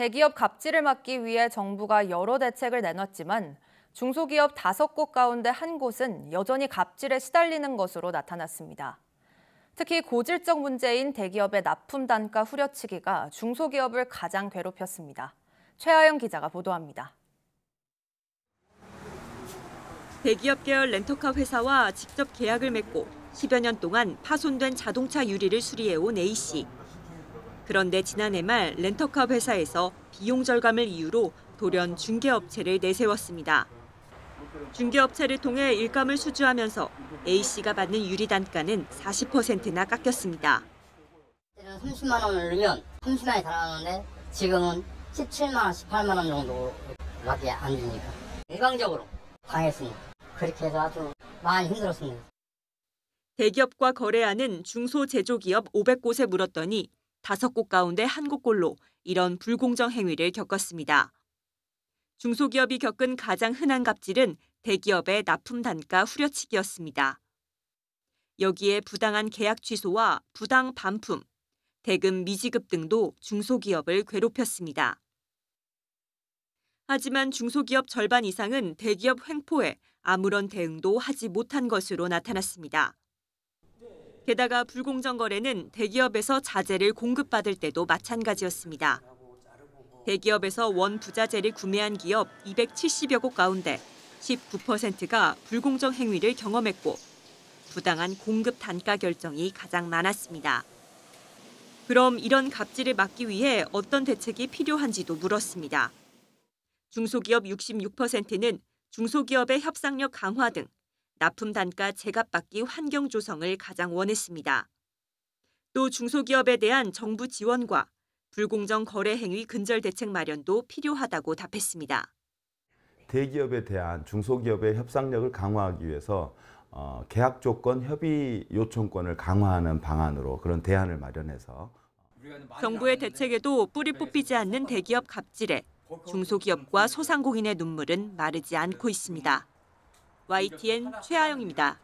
대기업 갑질을 막기 위해 정부가 여러 대책을 내놨지만 중소기업 다섯 곳 가운데 한 곳은 여전히 갑질에 시달리는 것으로 나타났습니다. 특히 고질적 문제인 대기업의 납품 단가 후려치기가 중소기업을 가장 괴롭혔습니다. 최하영 기자가 보도합니다. 대기업 계열 렌터카 회사와 직접 계약을 맺고 10여 년 동안 파손된 자동차 유리를 수리해온 A씨. 그런데 지난해 말 렌터카 회사에서 비용 절감을 이유로 돌연 중개업체를 내세웠습니다. 중개업체를 통해 일감을 수주하면서 A씨가 받는 유리 단가는 40%나 깎였습니다. 그때는 30만 원을 넣으면 30만이 달아나는데 지금은 17만 원, 18만 원 정도밖에 안 주니까 일방적으로 당했습니다. 그렇게 해서 아주 많이 힘들었습니다. 대기업과 거래하는 중소제조기업 500곳에 물었더니 다섯 곳 가운데 한 곳꼴로 이런 불공정 행위를 겪었습니다. 중소기업이 겪은 가장 흔한 갑질은 대기업의 납품 단가 후려치기였습니다. 여기에 부당한 계약 취소와 부당 반품, 대금 미지급 등도 중소기업을 괴롭혔습니다. 하지만 중소기업 절반 이상은 대기업 횡포에 아무런 대응도 하지 못한 것으로 나타났습니다. 게다가 불공정 거래는 대기업에서 자재를 공급받을 때도 마찬가지였습니다. 대기업에서 원 부자재를 구매한 기업 270여 곳 가운데 19%가 불공정 행위를 경험했고 부당한 공급 단가 결정이 가장 많았습니다. 그럼 이런 갑질을 막기 위해 어떤 대책이 필요한지도 물었습니다. 중소기업 66%는 중소기업의 협상력 강화 등 납품 단가 제값받기 환경 조성을 가장 원했습니다. 또 중소기업에 대한 정부 지원과 불공정 거래 행위 근절 대책 마련도 필요하다고 답했습니다. 대기업에 대한 중소기업의 협상력을 강화하기 위해서 어, 계약 조건 협의 요청권을 강화하는 방안으로 그런 대안을 마련해서 정부의 대책에도 뿌리 뽑히지 않는 대기업 갑질에 중소기업과 소상공인의 눈물은 마르지 않고 있습니다. YTN 최아영입니다.